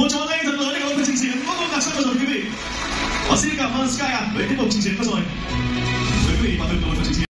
我坐在这里，这个主持人，我刚才说的就这些。我先你们班的佳人，为你们主持人，